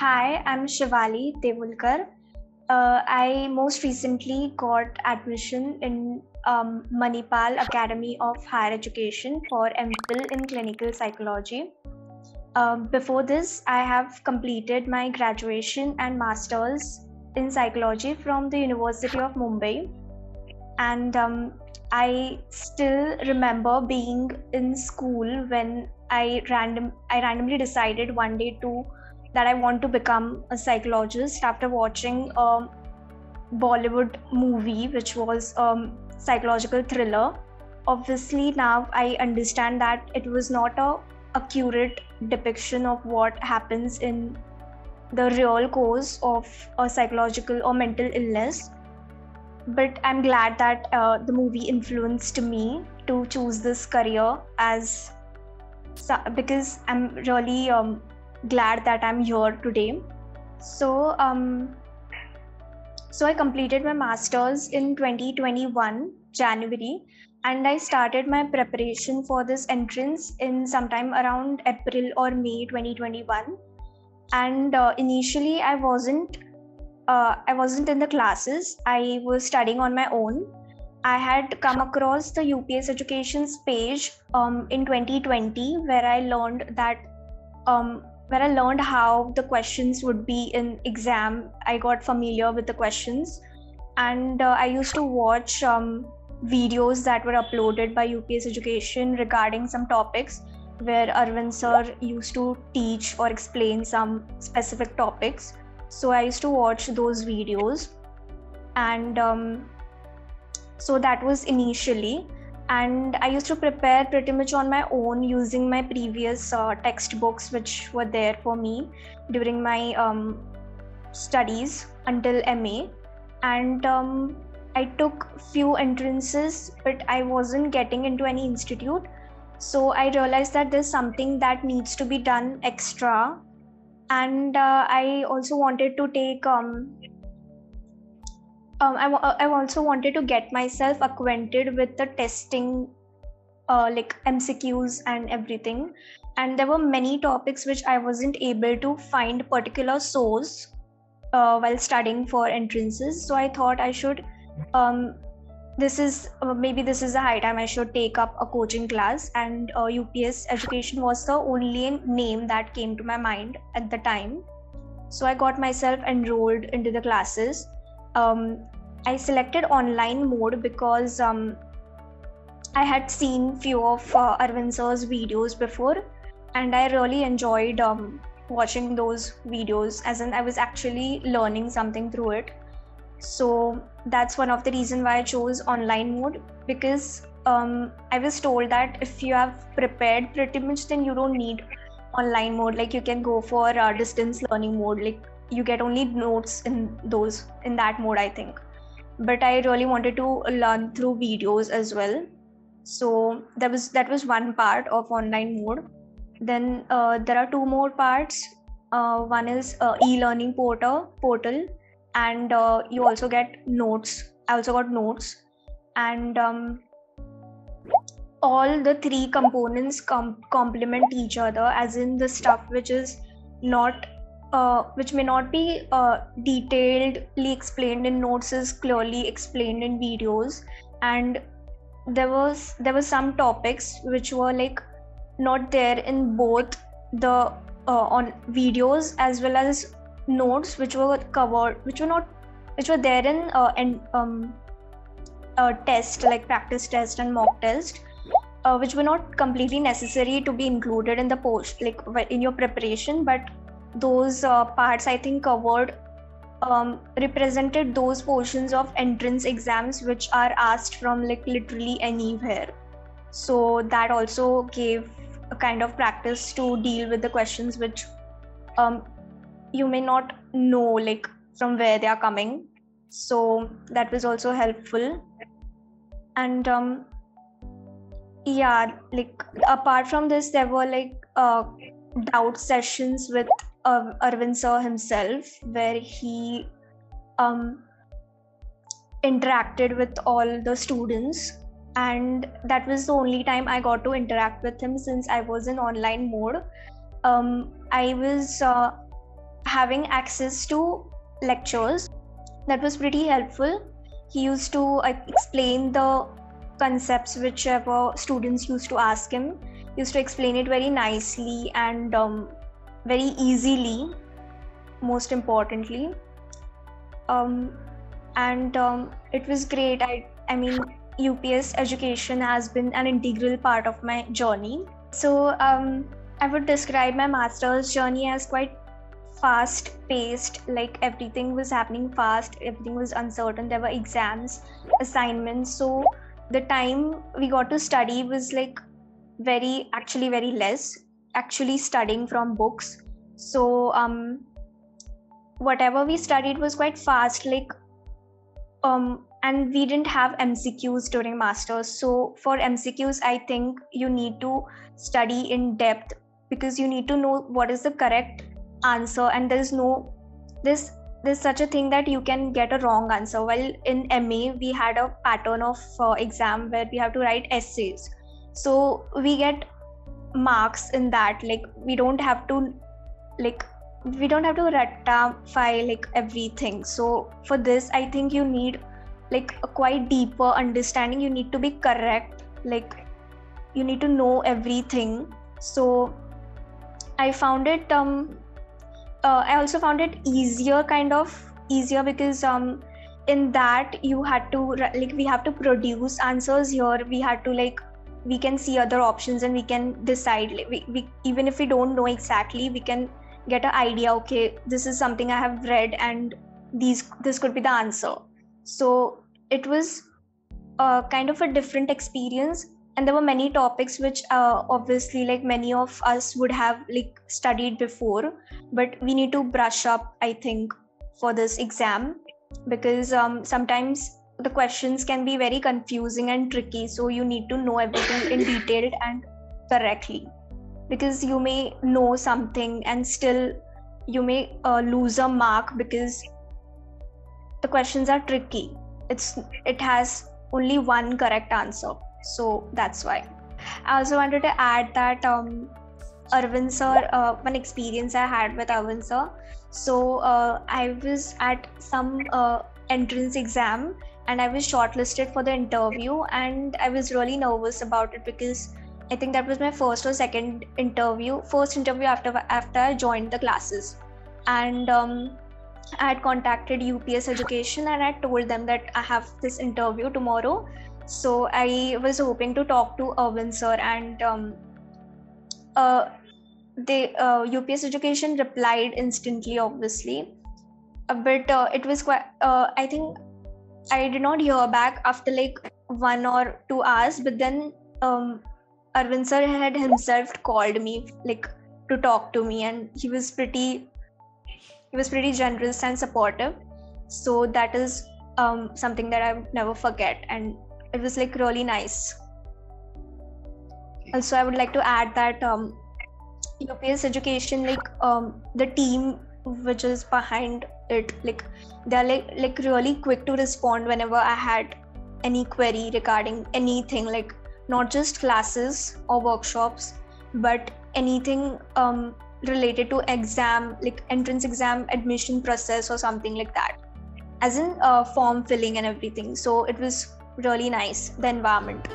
Hi, I'm Shivali Dewoolkar. Uh, I most recently got admission in um, Manipal Academy of Higher Education for MPhil in Clinical Psychology. Um, before this, I have completed my graduation and masters in psychology from the University of Mumbai. And um, I still remember being in school when I random I randomly decided one day to that I want to become a psychologist after watching a Bollywood movie which was a psychological thriller. Obviously now I understand that it was not a accurate depiction of what happens in the real cause of a psychological or mental illness but i'm glad that uh, the movie influenced me to choose this career as because i'm really um, glad that i'm here today. So um, so i completed my masters in 2021 january and i started my preparation for this entrance in sometime around april or may 2021 and uh, initially i wasn't uh, i wasn't in the classes. I was studying on my own. I had come across the ups education's page um, in 2020 where i learned that um, where i learned how the questions would be in exam i got familiar with the questions and uh, i used to watch um, videos that were uploaded by ups education regarding some topics where Arvind sir used to teach or explain some specific topics. So I used to watch those videos, and um, so that was initially. And I used to prepare pretty much on my own using my previous uh, textbooks, which were there for me during my um, studies until MA. And um, I took few entrances, but I wasn't getting into any institute so i realized that there's something that needs to be done extra and uh, i also wanted to take um, um I, uh, also wanted to get myself acquainted with the testing uh, like mcqs and everything and there were many topics which i wasn't able to find particular source uh, while studying for entrances so i thought i should um, this is uh, maybe this is the high time I should take up a coaching class. And uh, UPS education was the only name that came to my mind at the time. So I got myself enrolled into the classes. Um, I selected online mode because um, I had seen few of uh, Arvind sir's videos before, and I really enjoyed um, watching those videos. As in, I was actually learning something through it so that's one of the reason why i chose online mode because um, i was told that if you have prepared pretty much then you don't need online mode like you can go for uh, distance learning mode like you get only notes in those in that mode i think. But i really wanted to learn through videos as well. So that was that was one part of online mode. Then uh, there are two more parts. Uh, one is uh, e-learning portal portal and uh, you also get notes. I also got notes. And um, all the three components com- complement each other as in the stuff which is not uh, which may not be uh, detailedly explained in notes is clearly explained in videos. And there was there were some topics which were like not there in both the uh, on videos as well as notes which were covered which were not which were there in uh, and um test like practice test and mock test uh, which were not completely necessary to be included in the post like in your preparation but those uh, parts i think covered um, represented those portions of entrance exams which are asked from like literally anywhere. So that also gave a kind of practice to deal with the questions which um, you may not know like from where they are coming. So that was also helpful. And um yeah like apart from this there were like uh doubt sessions with uh, arvind sir himself where he um interacted with all the students. And that was the only time i got to interact with him since i was in online mode. Um i was uh, having access to lectures. That was pretty helpful. He used to uh, explain the concepts whichever students used to ask him. He used to explain it very nicely and um, very easily most importantly. Um, and um, it was great. I i mean ups education has been an integral part of my journey. So um, i would describe my master's journey as quite fast paced like everything was happening fast everything was uncertain. There were exams assignments. So the time we got to study was like very actually very less actually studying from books. So um whatever we studied was quite fast like um and we didn't have mcqs during masters. So for mcqs i think you need to study in depth because you need to know what is the correct answer and there's no this there's such a thing that you can get a wrong answer. Well in ma we had a pattern of uh, exam where we have to write essays. So we get marks in that like we don't have to like we don't have to ratify like everything. So for this i think you need like a quite deeper understanding. You need to be correct like you need to know everything. So i found it um uh, i also found it easier kind of easier because um in that you had to like we have to produce answers here. We had to like we can see other options and we can decide we, we even if we don't know exactly we can get an idea okay this is something i have read and these this could be the answer. So it was a kind of a different experience and there were many topics which uh, obviously like many of us would have like studied before but we need to brush up i think for this exam because um, sometimes the questions can be very confusing and tricky so you need to know everything in detail and correctly. Because you may know something and still you may uh, lose a mark because the questions are tricky. It's it has only one correct answer so that's why. I also wanted to add that um Arvind sir, uh, one experience I had with Arvind sir. So uh, I was at some uh, entrance exam and I was shortlisted for the interview, and I was really nervous about it because I think that was my first or second interview, first interview after after I joined the classes, and um, I had contacted UPS Education and I told them that I have this interview tomorrow. So I was hoping to talk to Arvind sir and um, uh, they uh, UPS Education replied instantly, obviously, but uh, it was quite. Uh, I think I did not hear back after like one or two hours, but then um, Arvind sir had himself called me like to talk to me, and he was pretty he was pretty generous and supportive. So that is um, something that I would never forget, and it was like really nice. Also, I would like to add that um, UPS education, like um, the team which is behind it like they're like like really quick to respond whenever i had any query regarding anything like not just classes or workshops but anything um, related to exam like entrance exam admission process or something like that. As in uh, form filling and everything. So it was really nice the environment